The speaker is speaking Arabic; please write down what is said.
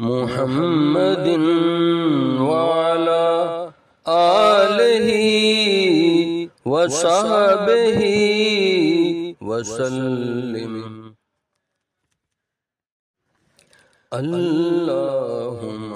محمد وعلى آله وصحبه وسلم. اللهم